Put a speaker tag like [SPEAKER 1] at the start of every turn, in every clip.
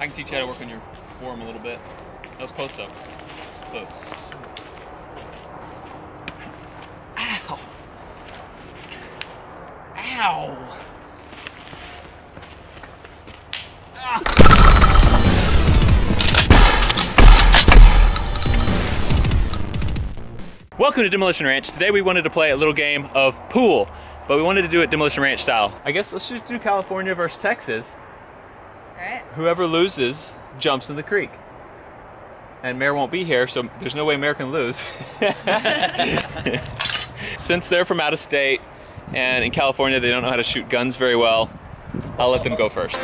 [SPEAKER 1] I can teach you how to work on your form a little bit. That was close though. Close. Ow! Ow! Ah. Welcome to Demolition Ranch. Today we wanted to play a little game of pool, but we wanted to do it Demolition Ranch style. I guess let's just do California versus Texas.
[SPEAKER 2] Alright.
[SPEAKER 1] Whoever loses jumps in the creek. And Mayor won't be here, so there's no way Mayor can lose. Since they're from out of state and in California they don't know how to shoot guns very well, I'll let them go first.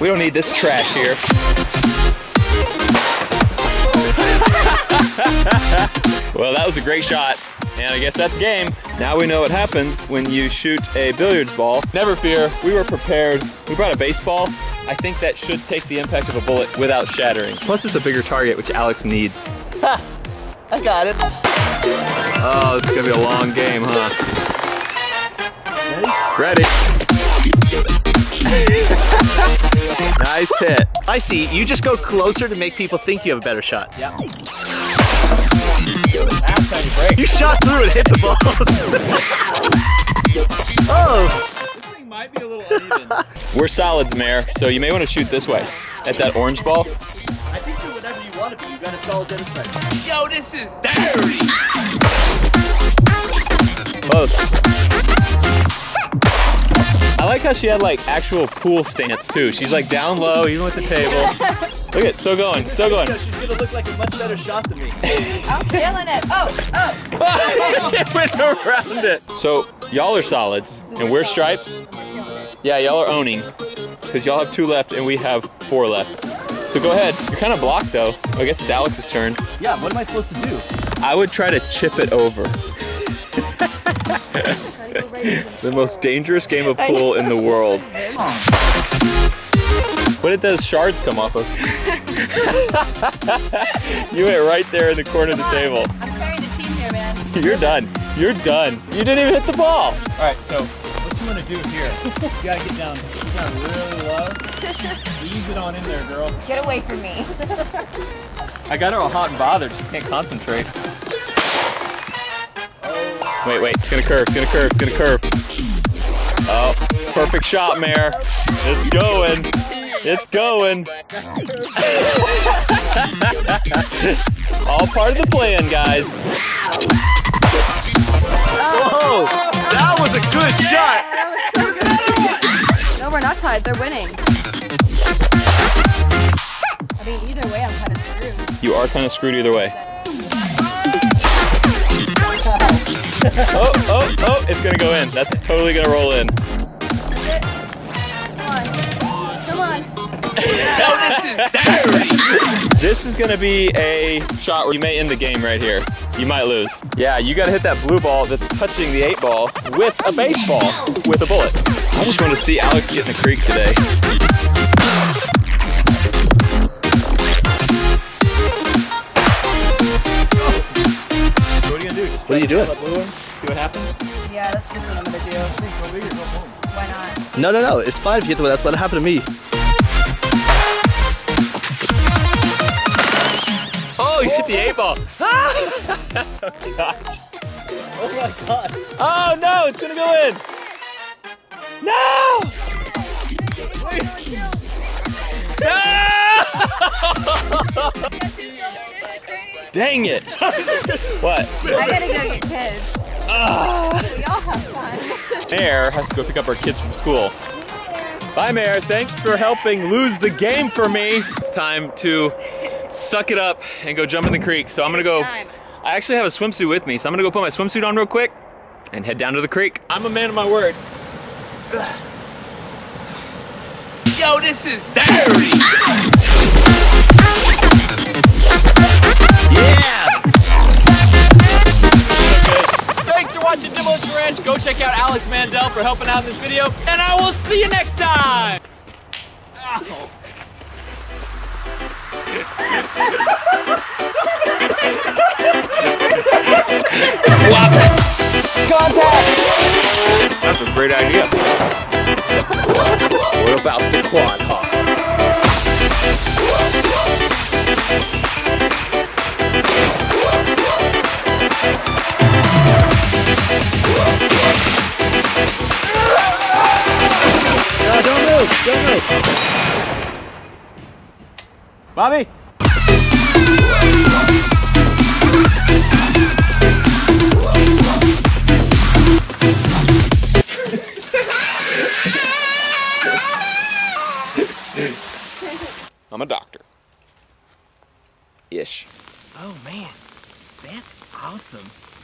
[SPEAKER 1] We don't need this trash here. well, that was a great shot. And I guess that's game. Now we know what happens when you shoot a billiards ball. Never fear, we were prepared. We brought a baseball. I think that should take the impact of a bullet without shattering. Plus it's a bigger target, which Alex needs.
[SPEAKER 3] Ha! I got it.
[SPEAKER 1] Oh, this is gonna be a long game, huh? Ready? nice hit.
[SPEAKER 3] I see. You just go closer to make people think you have a better shot.
[SPEAKER 1] Yeah.
[SPEAKER 3] You shot through and hit the balls. oh.
[SPEAKER 1] This thing might be a little uneven. We're solids, Mayor, so you may want to shoot this way at that orange ball.
[SPEAKER 3] I think you're whatever you want to be. You got a solid demonstration.
[SPEAKER 4] Yo, this is dirty.
[SPEAKER 1] Close. I like how she had like actual pool stance too. She's like down low, even with the table. Look at it, still going, still going.
[SPEAKER 3] She's gonna look like a much better shot than me.
[SPEAKER 2] I'm feeling it. Oh, oh.
[SPEAKER 1] it went around it. So y'all are solids and we're stripes. Yeah, y'all are owning because y'all have two left and we have four left. So go ahead. You're kind of blocked though. I guess it's Alex's turn.
[SPEAKER 3] Yeah, what am I supposed to do?
[SPEAKER 1] I would try to chip it over. the most dangerous game of pool in the world. What did those shards come off of? you went right there in the corner of the table.
[SPEAKER 2] I'm carrying the team here, man.
[SPEAKER 1] You're done. You're done. You didn't even hit the ball.
[SPEAKER 3] All right, so do here? You gotta get down, get down really low. Ease it on in there, girl.
[SPEAKER 2] Get away from me.
[SPEAKER 1] I got her all hot and bothered. She can't concentrate. Wait, wait. It's gonna curve. It's gonna curve. It's gonna curve. Oh, perfect shot, Mayor. It's going. It's going. all part of the plan, guys.
[SPEAKER 3] Whoa, that was a good shot.
[SPEAKER 2] No, we're not tied. They're winning. I mean, either way, I'm kind of screwed.
[SPEAKER 1] You are kind of screwed either way. oh, oh, oh, it's gonna go in. That's totally gonna roll in.
[SPEAKER 2] Come on. Come on.
[SPEAKER 4] This is.
[SPEAKER 1] This is gonna be a shot where you may end the game right here. You might lose. Yeah, you gotta hit that blue ball that's touching the eight ball with a baseball with a bullet. I just want to see Alex get in the creek today. What are you gonna do?
[SPEAKER 3] What are you doing?
[SPEAKER 1] See what happens?
[SPEAKER 2] Yeah, that's just what I'm gonna do. Why not?
[SPEAKER 3] No, no, no. It's fine if you hit the one. That's what happened to me.
[SPEAKER 1] Oh, you hit the eight ball. oh gosh.
[SPEAKER 3] Oh my god.
[SPEAKER 1] Oh no, it's gonna go in. No! No! Dang it! what?
[SPEAKER 2] I gotta go get kids.
[SPEAKER 1] Ah,
[SPEAKER 2] Y'all have fun.
[SPEAKER 1] Mayor has to go pick up our kids from school. Bye, Mayor. Thanks for helping lose the game for me. It's time to suck it up and go jump in the creek. So I'm gonna go. I actually have a swimsuit with me, so I'm gonna go put my swimsuit on real quick and head down to the creek. I'm a man of my word.
[SPEAKER 4] Yo, this is dirty.
[SPEAKER 1] Yeah! Thanks for watching Demolition Ranch. Go check out Alex Mandel for helping out in this video, and I will see you next time. Ow. Contact! That's a great idea. Bobby. I'm a doctor. Ish.
[SPEAKER 3] Oh man, that's awesome.